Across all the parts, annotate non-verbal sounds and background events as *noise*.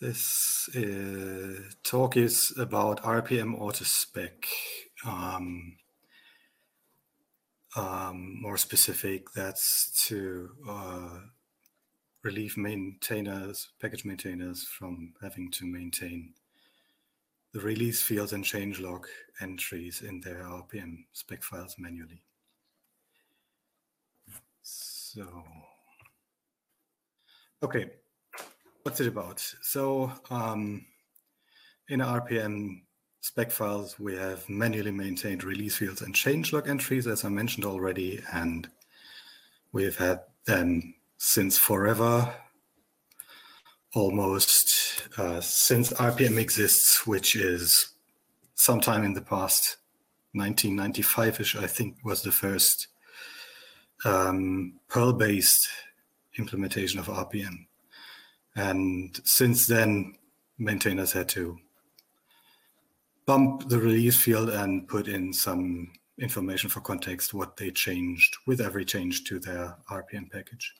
This uh, talk is about RPM autospec. Um, um, more specific, that's to uh, relieve maintainers, package maintainers from having to maintain the release fields and changelog entries in their RPM spec files manually. So, okay, what's it about? So, um, in RPM spec files, we have manually maintained release fields and changelog entries, as I mentioned already, and we've had them since forever, almost uh, since RPM exists, which is sometime in the past, 1995-ish, I think, was the first um, Perl-based implementation of RPM. And since then, maintainers had to bump the release field and put in some information for context what they changed with every change to their RPM package.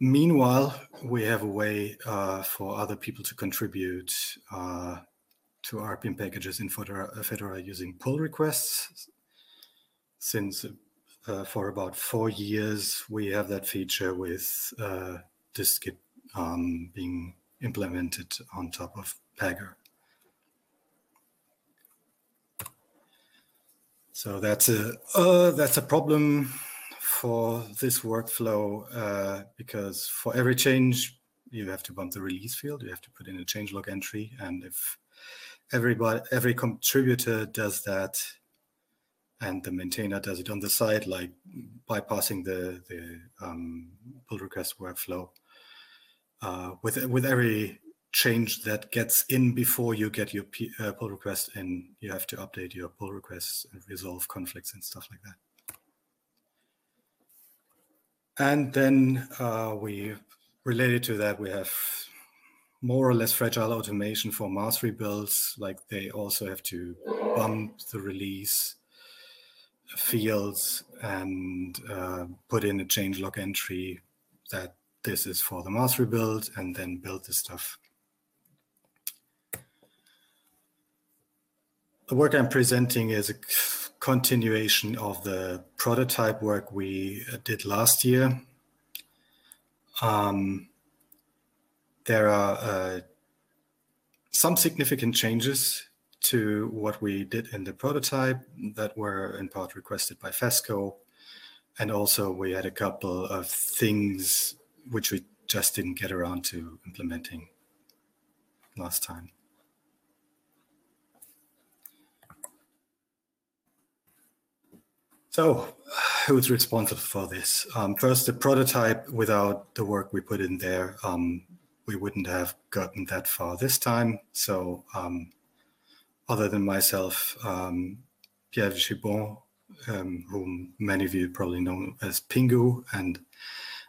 Meanwhile, we have a way uh, for other people to contribute uh, to RPM packages in Fedora, Fedora using pull requests since uh, for about four years, we have that feature with uh, dist-git um, being implemented on top of Pagure. So that's a uh, that's a problem for this workflow uh, because for every change you have to bump the release field, you have to put in a change log entry, and if everybody every contributor does that and the maintainer does it on the side, like bypassing the the um, pull request workflow. Uh, with with every change that gets in before you get your P, uh, pull request in, you have to update your pull requests and resolve conflicts and stuff like that. And then uh, we related to that, we have more or less fragile automation for mass rebuilds. Like they also have to bump the release fields and uh, put in a change log entry that this is for the mass rebuild and then build the stuff. The work I'm presenting is a continuation of the prototype work we did last year. Um, there are uh, some significant changes to what we did in the prototype that were in part requested by FESCO. And also we had a couple of things which we just didn't get around to implementing last time. So, *sighs* who's responsible for this? Um, first, the prototype, without the work we put in there, um, we wouldn't have gotten that far this time. So, um, other than myself, um, Pierre Chibon, um, whom many of you probably know as Pingou, and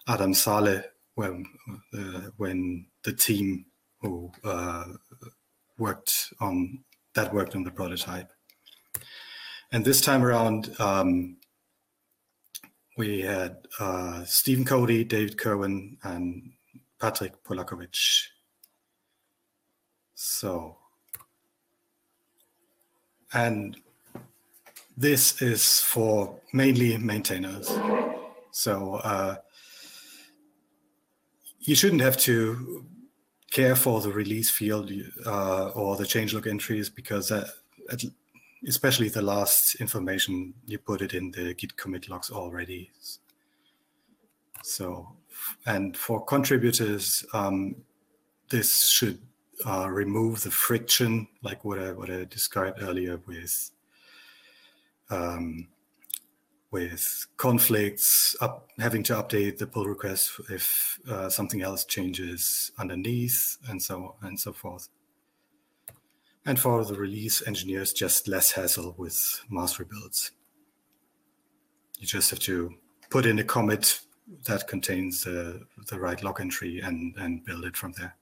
Adam Saleh, when, uh, when the team who uh, worked on that worked on the prototype. And this time around, um, we had uh, Stephen Coady, David Kirwan, and Patrick Polakovic. So and this is for mainly maintainers. So uh, you shouldn't have to care for the release field uh, or the changelog entries because uh, especially the last information you put it in the git commit logs already. So, and for contributors, um, this should uh, remove the friction, like what I what I described earlier with um, with conflicts, up, having to update the pull request if uh, something else changes underneath, and so on and so forth. And for the release engineers, just less hassle with mass rebuilds. You just have to put in a commit that contains uh, the right log entry and, and build it from there.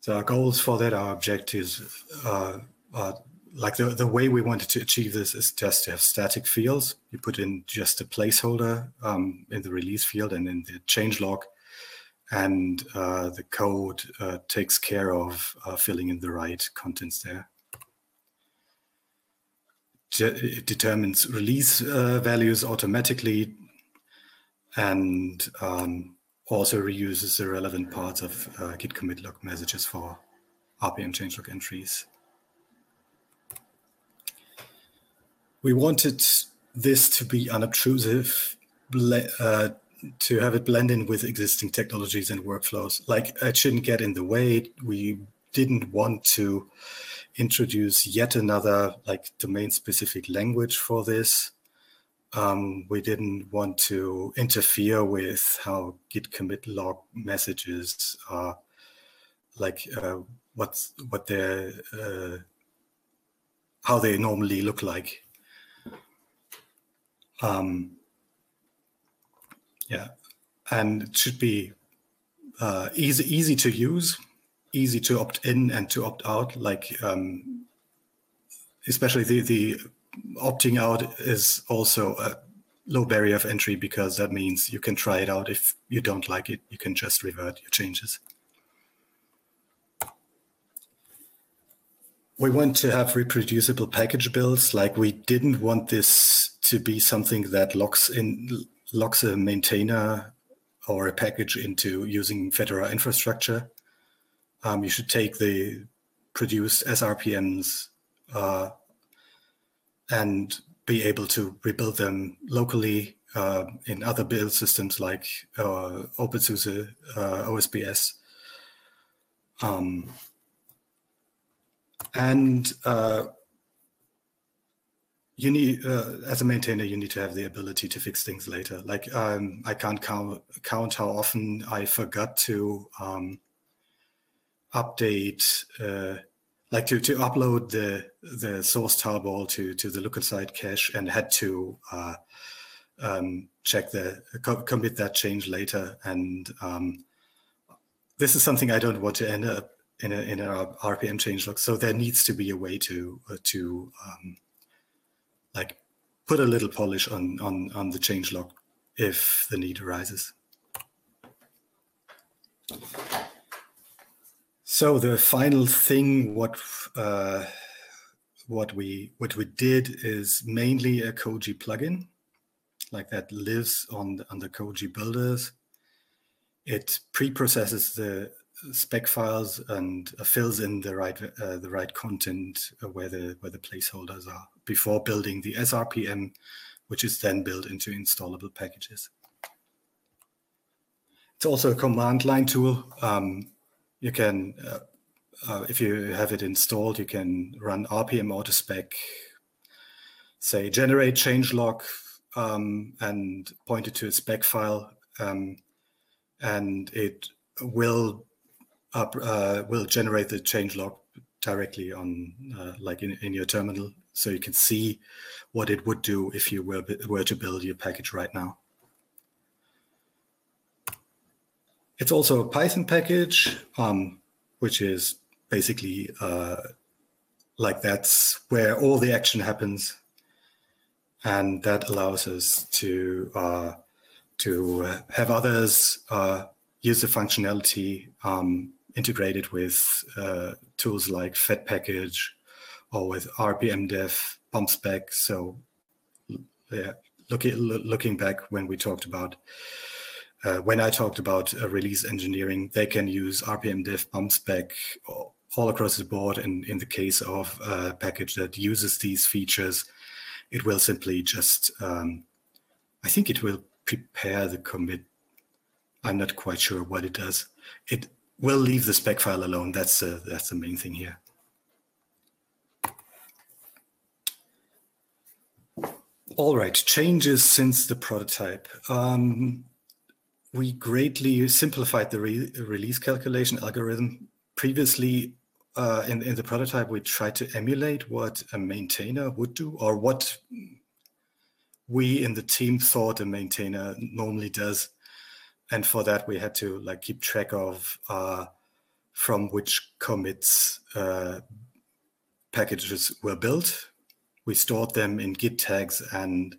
So our goals for that, our objectives, uh, are like the, the way we wanted to achieve this is just to have static fields. You put in just a placeholder um, in the release field and in the change log, and uh, the code uh, takes care of uh, filling in the right contents there. It determines release uh, values automatically and um, also reuses the relevant parts of uh, git commit log messages for RPM changelog entries. We wanted this to be unobtrusive, uh, to have it blend in with existing technologies and workflows. Like it shouldn't get in the way. We didn't want to introduce yet another like domain specific language for this. Um, we didn't want to interfere with how git commit log messages are like uh, what's what they uh, how they normally look like um, yeah, and it should be uh, easy easy to use, easy to opt in and to opt out. Like um, especially the the opting out is also a low barrier of entry because that means you can try it out. If you don't like it, you can just revert your changes. We want to have reproducible package builds. Like we didn't want this to be something that locks in locks a maintainer or a package into using Fedora infrastructure. Um, you should take the produced SRPMs uh, and be able to rebuild them locally uh, in other build systems like uh, OpenSUSE, uh, OSPF. Um, and uh, you need uh, as a maintainer you need to have the ability to fix things later. Like um, i can't count, count how often i forgot to um, update uh, like to, to upload the the source tarball to to the local site cache and had to uh, um, check the commit that change later. And um, this is something i don't want to end up in a in a rpm changelog so there needs to be a way to uh, to um, like put a little polish on on on the change log if the need arises. So the final thing, what uh, what we what we did is mainly a Koji plugin, like that lives on the, on the Koji builders. It pre-processes the spec files and uh, fills in the right uh, the right content uh, where the where the placeholders are before building the SRPM, which is then built into installable packages. It's also a command line tool. Um, you can, uh, uh, if you have it installed, you can run RPM autospec, say generate changelog, um, and point it to a spec file, um, and it will up, uh, will generate the change log directly on uh, like in, in your terminal so you can see what it would do if you were, were to build your package right now. It's also a Python package, um, which is basically uh, like that's where all the action happens. And that allows us to uh, to have others uh, use the functionality um, integrated with uh, tools like Fed Package or with RPM dev bump spec. So yeah, looking looking back when we talked about uh, when I talked about uh, release engineering, they can use RPM dev bump spec all across the board. And in the case of a package that uses these features, it will simply just, um, I think it will prepare the commit. I'm not quite sure what it does. It will leave the spec file alone. That's uh, that's the main thing here. All right, changes since the prototype. Um, we greatly simplified the re release calculation algorithm. Previously, uh, in, in the prototype, we tried to emulate what a maintainer would do or what we in the team thought a maintainer normally does. And for that, we had to like keep track of uh, from which commits uh, packages were built we stored them in Git tags and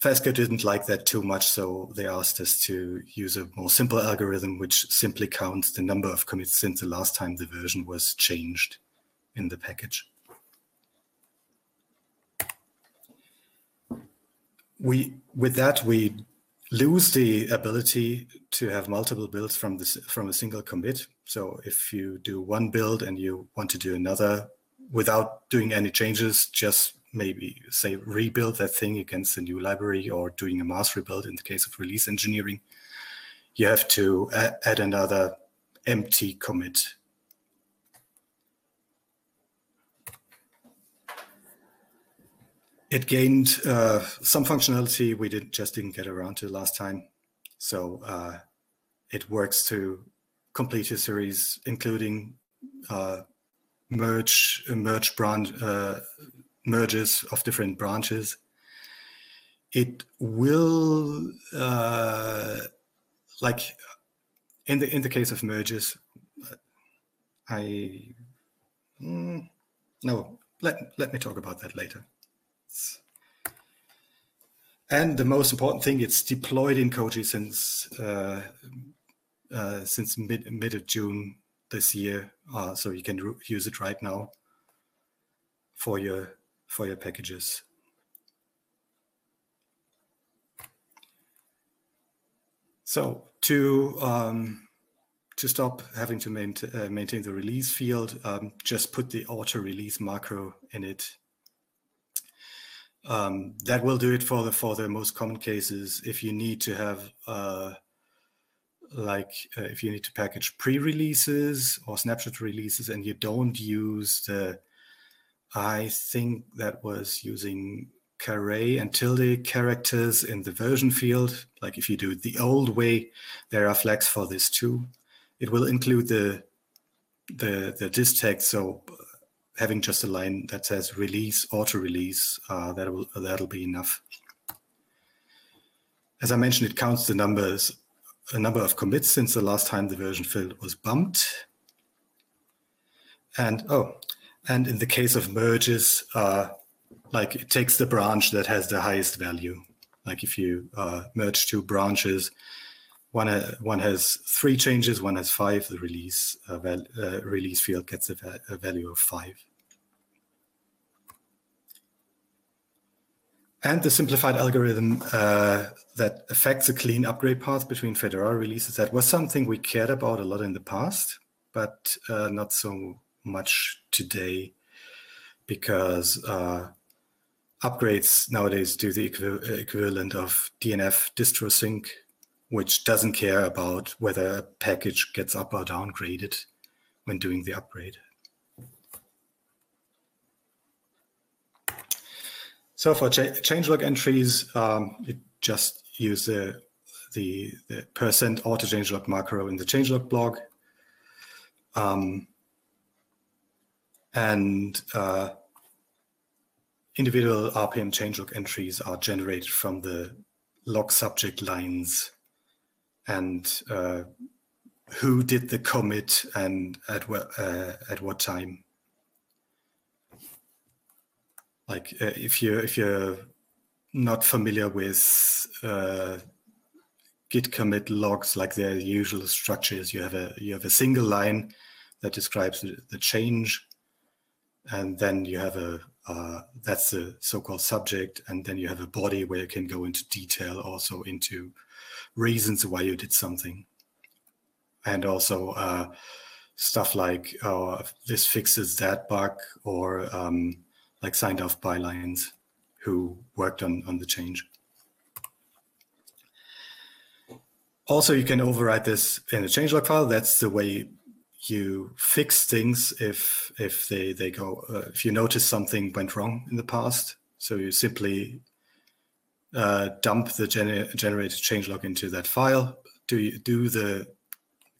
Fesco didn't like that too much, so they asked us to use a more simple algorithm, which simply counts the number of commits since the last time the version was changed in the package. We, with that, we lose the ability to have multiple builds from this from a single commit. So if you do one build and you want to do another without doing any changes, just maybe say rebuild that thing against a new library or doing a mass rebuild in the case of release engineering, you have to add another empty commit. It gained uh, some functionality we did just didn't get around to last time. So uh, it works to complete a series, including uh, merge merge branch uh, merges of different branches. It will, uh, like in the in the case of merges, I mm, no let let me talk about that later. And the most important thing, it's deployed in Koji since uh, uh, since mid mid of June this year, uh, so you can use it right now for your for your packages. So to um, to stop having to maintain, uh, maintain the release field, um, just put the auto release macro in it. Um, that will do it for the for the most common cases. If you need to have uh, like uh, if you need to package pre-releases or snapshot releases and you don't use the I think that was using caret and tilde characters in the version field. Like if you do it the old way, there are flags for this too. It will include the the the dist tag, So having just a line that says release auto release, uh, that will that'll be enough. As I mentioned, it counts the numbers, a number of commits since the last time the version field was bumped. And oh, and in the case of merges, uh, like it takes the branch that has the highest value. Like if you uh, merge two branches, one uh, one has three changes, one has five. The release uh, val- uh, release field gets a, va- a, value of five. And the simplified algorithm uh, that affects a clean upgrade path between Fedora releases. That was something we cared about a lot in the past, but not so much today because uh, upgrades nowadays do the equi- equivalent of DNF distro sync, which doesn't care about whether a package gets up or downgraded when doing the upgrade. So for cha- changelog entries, um, it just use the, the, the percent auto changelog macro in the changelog blog. Um, and uh, individual RPM changelog entries are generated from the log subject lines and uh, who did the commit and at what uh, at what time. Like uh, if you if you're not familiar with uh, git commit logs, like their usual structures, you have a you have a single line that describes the, change and then you have a uh, that's the so-called subject and then you have a body where you can go into detail also into reasons why you did something. And also uh, stuff like oh, this fixes that bug or um, like signed off by bylines who worked on, on the change. Also you can override this in a changelog file. That's the way you fix things if if they they go uh, if you notice something went wrong in the past. So you simply uh, dump the gener- generated changelog into that file. Do do the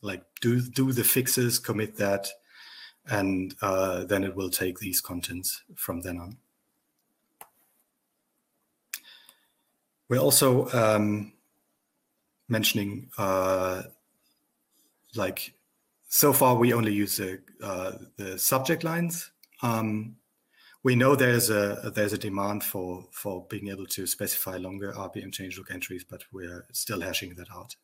like do do the fixes, commit that, and uh, then it will take these contents from then on. We're also um, mentioning uh, like so far we only use the, uh, the subject lines. Um, we know there's a there's a demand for for being able to specify longer RPM changelog entries, but we're still hashing that out.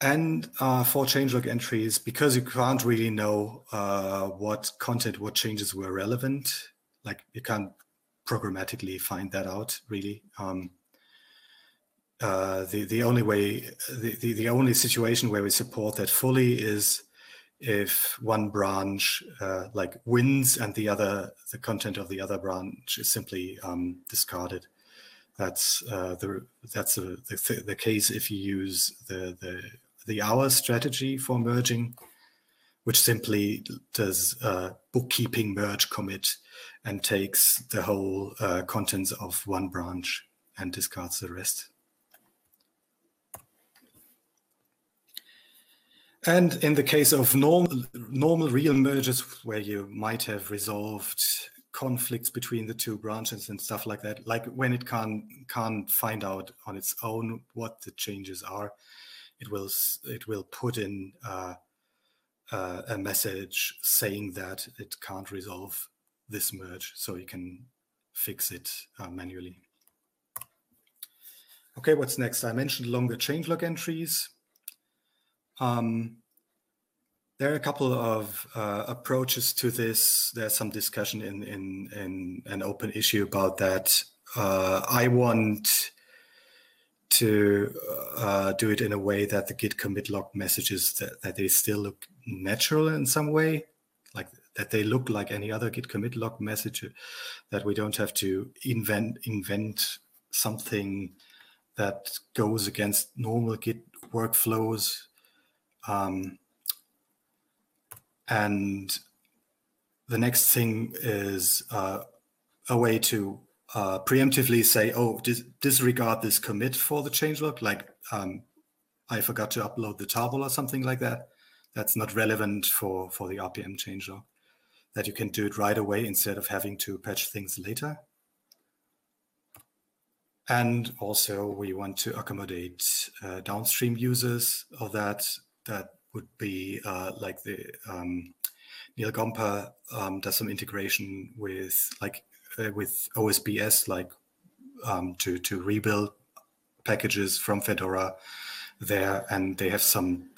And uh, for changelog entries, because you can't really know uh, what content, what changes were relevant, like you can't programmatically find that out really. Um, uh, the the only way, the, the, the only situation where we support that fully is if one branch uh, like wins and the other the content of the other branch is simply um, discarded. That's uh, the that's the, the, the case if you use the the the ours strategy for merging, which simply does uh, bookkeeping merge commit and takes the whole uh, contents of one branch and discards the rest. And in the case of normal, normal real merges where you might have resolved conflicts between the two branches and stuff like that, like when it can't can't find out on its own what the changes are, it will it will put in uh, uh, a message saying that it can't resolve this merge, so you can fix it uh, manually. Okay, what's next? I mentioned longer changelog entries. Um, there are a couple of uh, approaches to this. There's some discussion in, in, in an open issue about that. Uh, I want to uh, do it in a way that the git commit log messages that, that they still look natural in some way, like that they look like any other git commit log message, that we don't have to invent invent something that goes against normal git workflows. Um, and the next thing is uh, a way to uh, preemptively say, oh, dis disregard this commit for the changelog, like um, I forgot to upload the table or something like that. That's not relevant for, for the RPM changelog. That you can do it right away instead of having to patch things later. And also we want to accommodate uh, downstream users of that. That would be uh, like the um, Neal Gompa um, does some integration with like uh, with OSBS, like um, to to rebuild packages from Fedora there, and they have some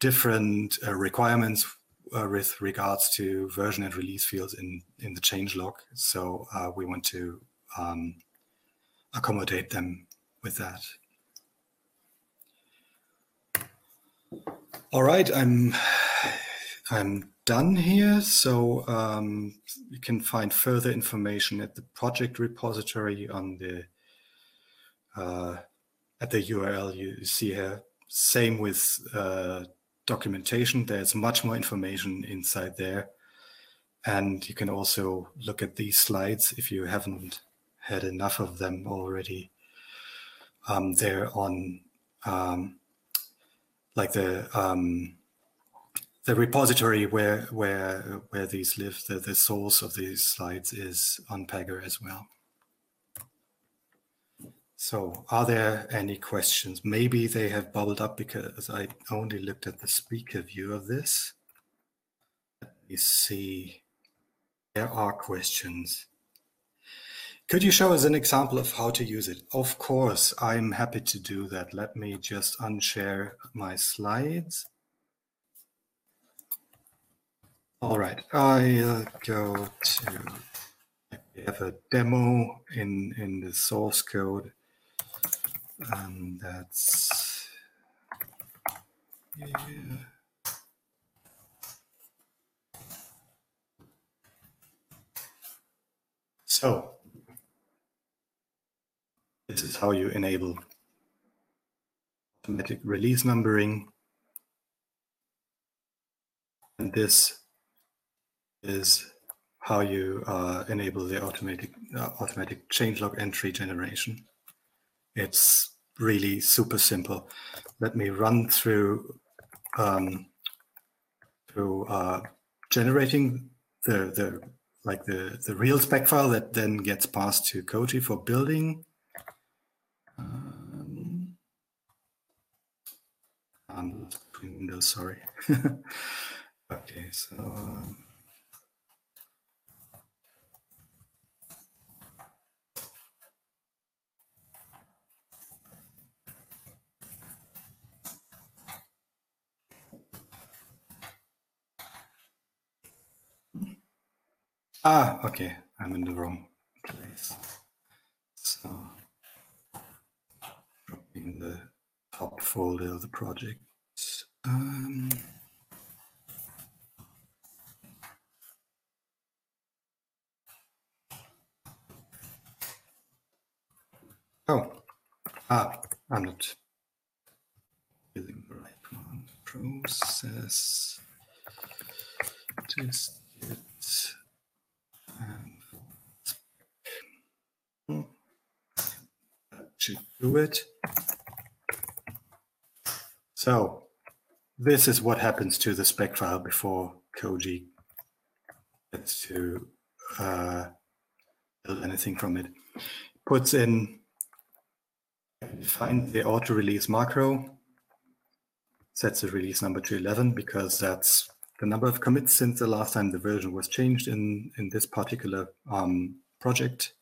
different uh, requirements uh, with regards to version and release fields in in the changelog. So uh, we want to um, accommodate them with that. All right, I'm I'm done here. So um, you can find further information at the project repository on the uh, at the URL you see here. Same with uh, documentation. There's much more information inside there. And you can also look at these slides if you haven't had enough of them already. Um, they're on um, like the um, the repository where where where these live, the, the source of these slides is on Pagure as well. So are there any questions? Maybe they have bubbled up because I only looked at the speaker view of this. Let me see. There are questions. Could you show us an example of how to use it? Of course, I'm happy to do that. Let me just unshare my slides. All right, I'll uh, go to have a demo in, in the source code. And that's yeah. So this is how you enable automatic release numbering. And this is how you uh, enable the automatic uh, automatic changelog entry generation. It's really super simple. Let me run through um, through uh, generating the the like the the real spec file that then gets passed to Koji for building. Um, I'm doing Windows, sorry. *laughs* okay, so. Um, Ah, okay. I'm in the wrong folder of the project. Um, oh, ah, I'm not using the right one. Process. Just it. And that should do it. So this is what happens to the spec file before Koji gets to uh, build anything from it. Puts in, find the auto release macro, sets the release number to 11 because that's the number of commits since the last time the version was changed in, in this particular um, project.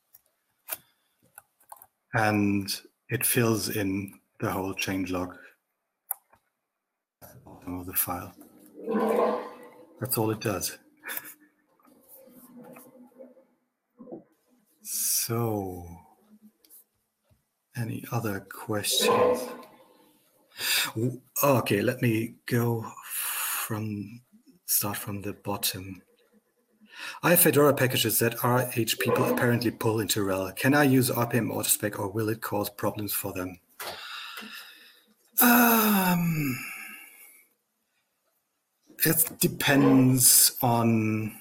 And it fills in the whole changelog of the file. That's all it does. so, any other questions? Okay, let me go from start from the bottom. I have Fedora packages that RH people apparently pull into RHEL. Can I use RPM autospec or will it cause problems for them? Um, it depends on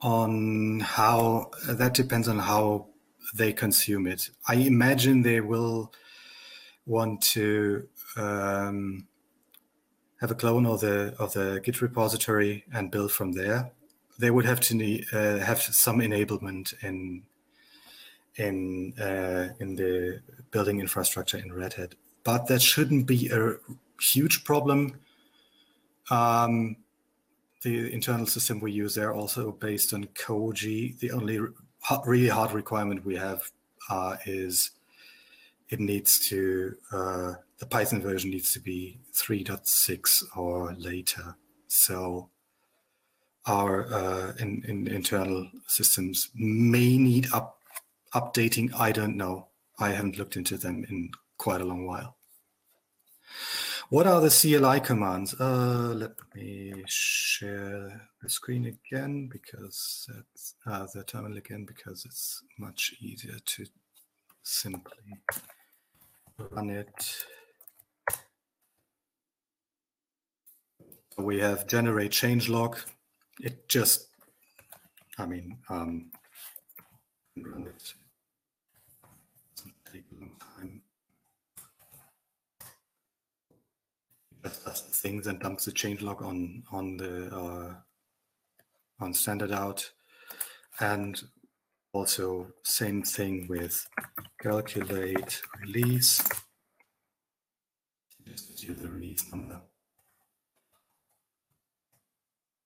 on how that depends on how they consume it. I imagine they will want to um, have a clone of the of the Git repository and build from there. They would have to need, uh, have some enablement in in uh, in the building infrastructure in Red Hat, but that shouldn't be a huge problem um, the internal system we use there also based on Koji. The only really hard requirement we have uh, is it needs to uh, the Python version needs to be 3.6 or later. So our uh, in, in internal systems may need up updating. I don't know. I haven't looked into them in quite a long while. What are the CLI commands? Uh, let me share the screen again because that's uh, the terminal again because it's much easier to simply run it. We have generate change log. It just, I mean, um, run it does things and dumps the changelog on on the uh, on standard out, and also same thing with calculate release. Just do the release number.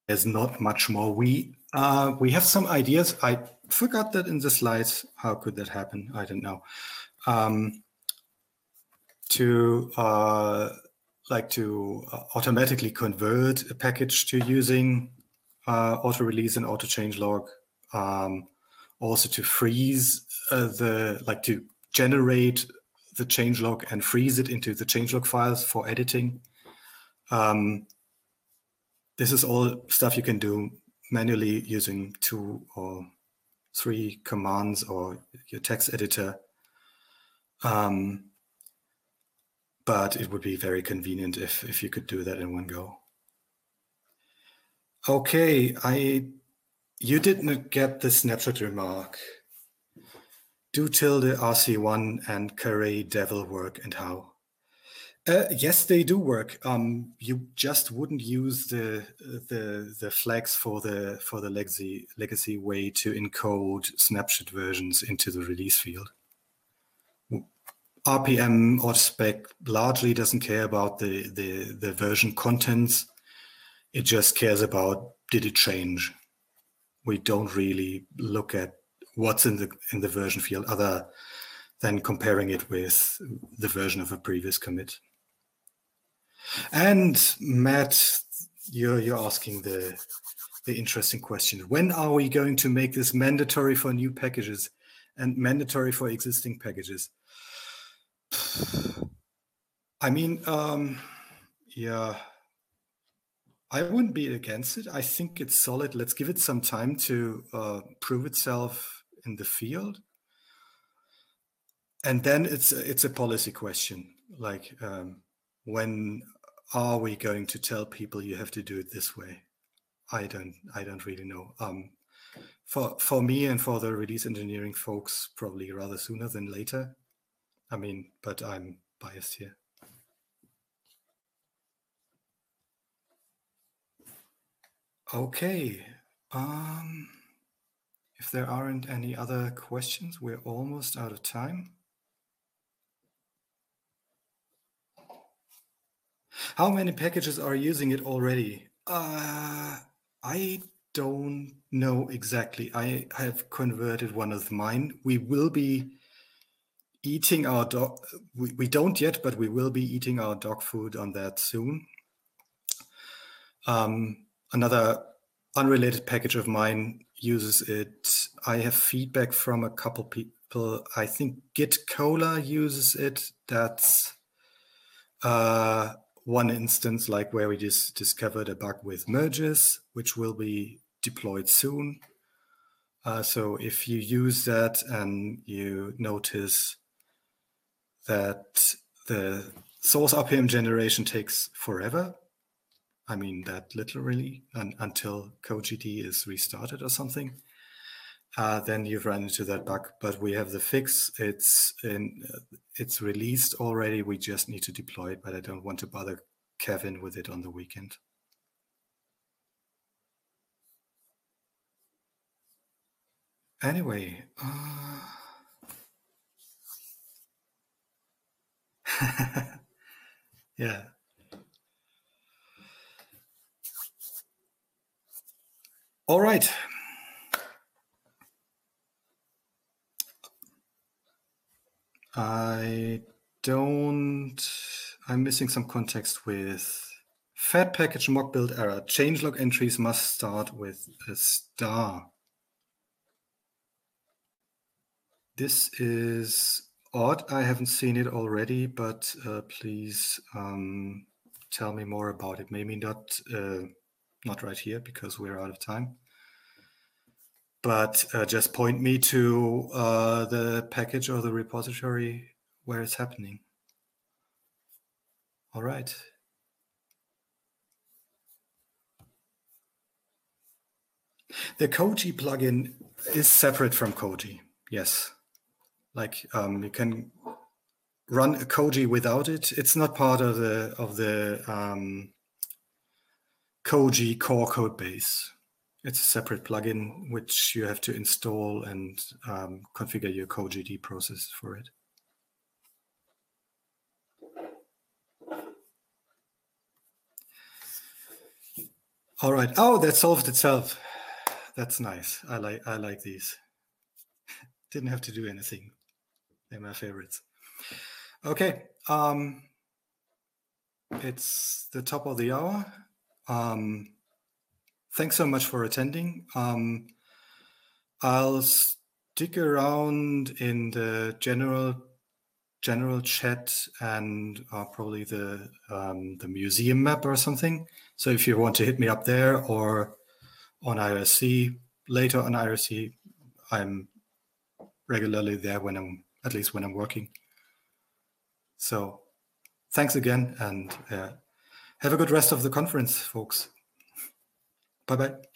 There's not much more. We uh, we have some ideas. I forgot that in the slides. How could that happen? I don't know. Um, to uh, like to uh, automatically convert a package to using uh, auto release and auto change log. Um, also to freeze uh, the like to generate the changelog and freeze it into the changelog files for editing. Um, this is all stuff you can do manually using two or three commands or your text editor. Um, but it would be very convenient if, if you could do that in one go. Okay, I you didn't get the snapshot remark. Do tilde RC1 and Caret Devil work and how? Uh, yes, they do work. Um, you just wouldn't use the the the flags for the for the legacy legacy way to encode snapshot versions into the release field. RPM autospec largely doesn't care about the, the, the version contents. It just cares about did it change. We don't really look at what's in the in the version field other than comparing it with the version of a previous commit. And Matt, you're you're asking the the interesting question. When are we going to make this mandatory for new packages and mandatory for existing packages? I mean, um, yeah, I wouldn't be against it. I think it's solid. Let's give it some time to uh, prove itself in the field, and then it's it's a policy question. Like, um, when are we going to tell people you have to do it this way? I don't I don't really know. Um, for for me and for the release engineering folks, probably rather sooner than later. I mean, but I'm biased here. Okay. Um, if there aren't any other questions, we're almost out of time. How many packages are using it already? Uh, I don't know exactly. I have converted one of mine. We will be eating our dog. We, we don't yet, but we will be eating our dog food on that soon. Um, another unrelated package of mine uses it. I have feedback from a couple people. I think Git Cola uses it. That's uh, one instance, like where we just discovered a bug with merges, which will be deployed soon. Uh, so if you use that and you notice that the source RPM generation takes forever, I mean that literally un- until kojid is restarted or something, uh, then you've run into that bug. But we have the fix. It's in, uh, it's released already. We just need to deploy it, but I don't want to bother Kevin with it on the weekend. Anyway, uh... *laughs* yeah. All right. I don't, I'm missing some context with Fed Package mock build error. Changelog entries must start with a star. This is odd. I haven't seen it already, but uh, please um, tell me more about it. Maybe not uh, not right here because we're out of time. But uh, just point me to uh, the package or the repository where it's happening. All right. The Koji plugin is separate from Koji. Yes. Like um, you can run a Koji without it. It's not part of the of the um, Koji core code base. It's a separate plugin which you have to install and um, configure your kojid process for it. All right. Oh, that solved itself. That's nice. I like I like these. *laughs* Didn't have to do anything. They're my favorites. Okay. Um, it's the top of the hour. Um, thanks so much for attending. Um, I'll stick around in the general general chat and uh, probably the um, the museum map or something. So if you want to hit me up there or on IRC later on IRC, I'm regularly there when I'm at least when I'm working. So thanks again and uh, have a good rest of the conference, folks. Bye bye.